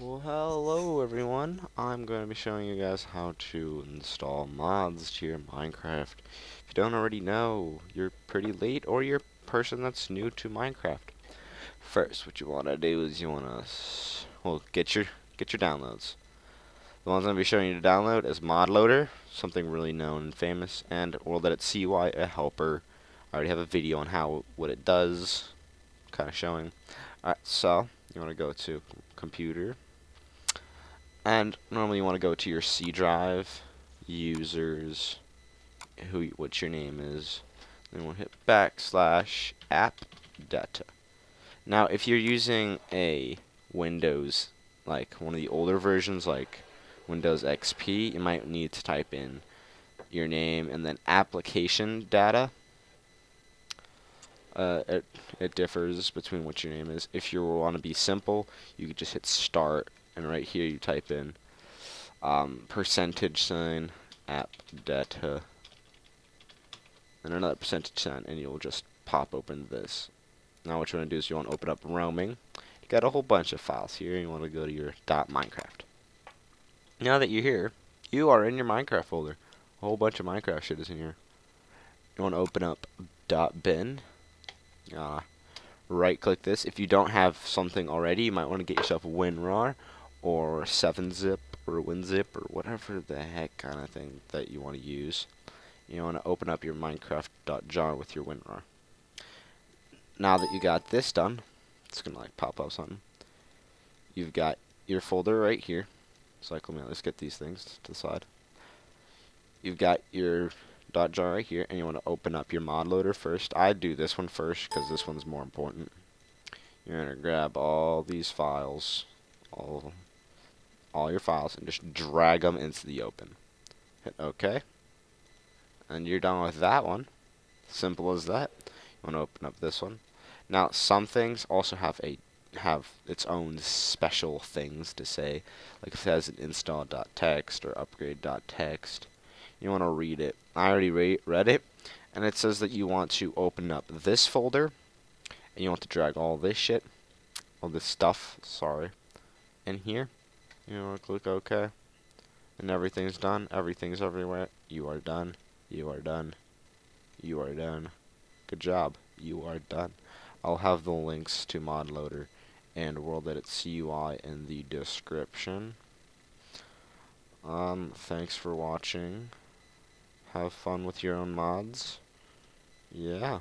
Well, hello everyone. I'm going to be showing you guys how to install mods to your Minecraft. If you don't already know, you're pretty late or you're a person that's new to Minecraft. First, what you want to do is you want to, well, get your get your downloads. The ones I'm going to be showing you to download is ModLoader, something really known and famous, and World Edit CUI, a helper. I already have a video on how what it does, kind of showing. Alright, so you want to go to computer and normally you want to go to your C drive users who what your name is. Then we'll hit backslash app data. Now if you're using a Windows like one of the older versions like Windows XP you might need to type in your name and then application data. Uh, it, it differs between what your name is. If you want to be simple, you could just hit start, and right here you type in um, percentage sign app data, and another percentage sign, and you'll just pop open this. Now what you want to do is you want to open up roaming. You got a whole bunch of files here. You want to go to your .minecraft. Now that you're here, you are in your Minecraft folder. A whole bunch of Minecraft shit is in here. You want to open up .bin uh, right click this. If you don't have something already, you might want to get yourself WinRAR or 7-zip or WinZip or whatever the heck kind of thing that you want to use. You want to open up your Minecraft.jar with your WinRAR. Now that you got this done, it's going to like pop up something. You've got your folder right here. So like, let me let's get these things to the side. You've got your dot jar right here and you want to open up your mod loader first. I do this one first because this one's more important. You're to grab all these files, all, all your files, and just drag them into the open. Hit OK. And you're done with that one. Simple as that. You want to open up this one. Now, some things also have a have its own special things to say. Like if it has an install.txt or upgrade.txt you want to read it. I already re read it, and it says that you want to open up this folder, and you want to drag all this shit, all this stuff, sorry, in here. You to click OK, and everything's done. Everything's everywhere. You are done. You are done. You are done. Good job. You are done. I'll have the links to ModLoader and World Edit CUI in the description. Um, thanks for watching have fun with your own mods. Yeah.